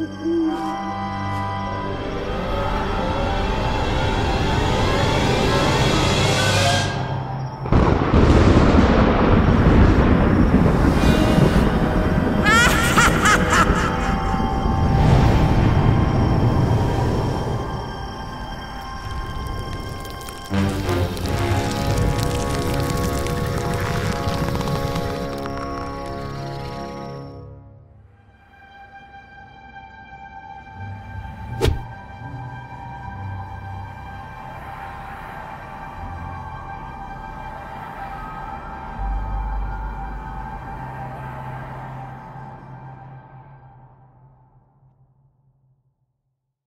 Mm-hmm.